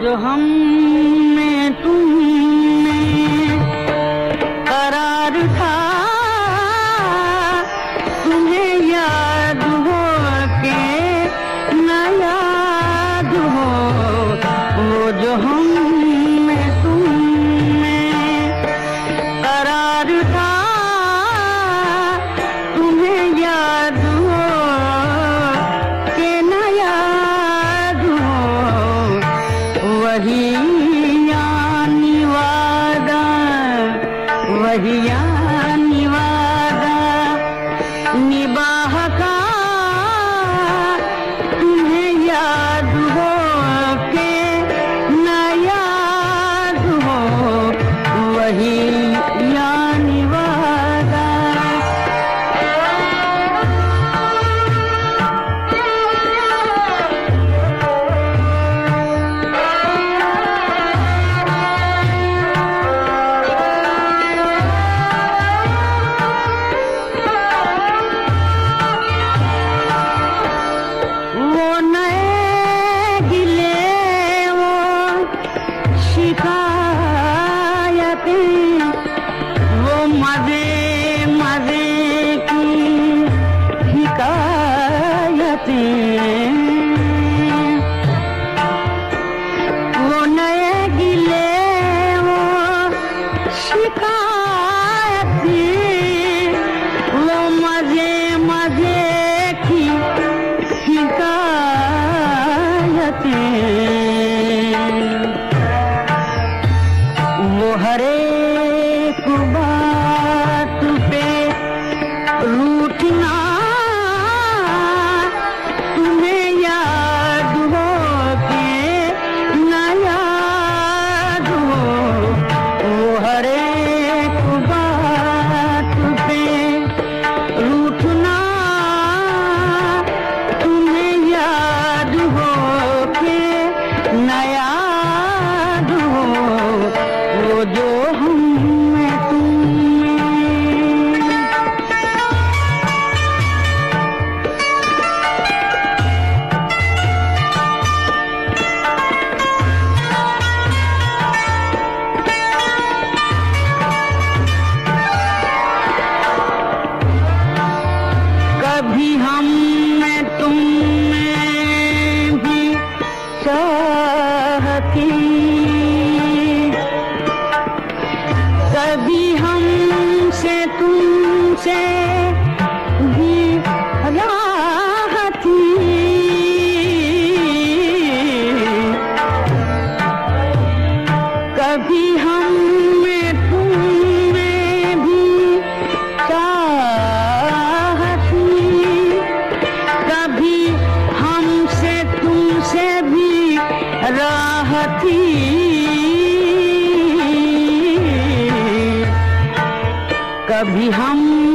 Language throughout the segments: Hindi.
जो हम মাঝে মাঝে কি হিকায়তে। মনে গিলে ও শিকায়তে। ও মাঝে মাঝে जो हम मैं तू कभी हम मैं तुम कभी हम में तुम में भी चाहती कभी हमसे तुमसे भी राहती कभी हम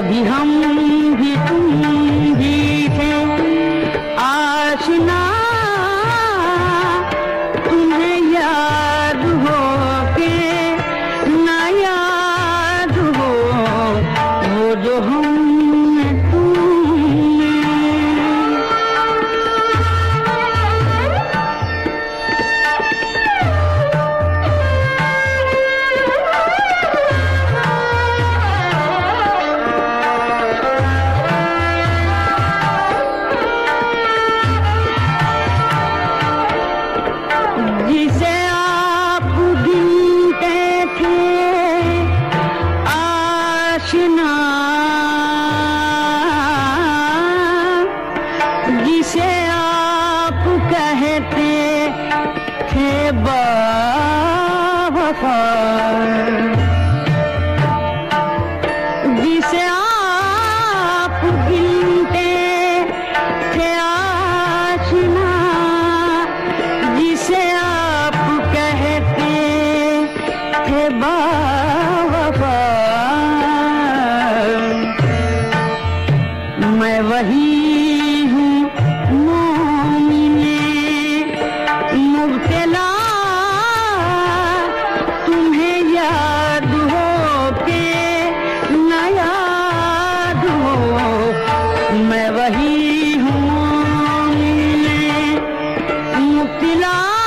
कभी हम भी तुम कृष्णा जिसे आप कहते थे बाबा। पिला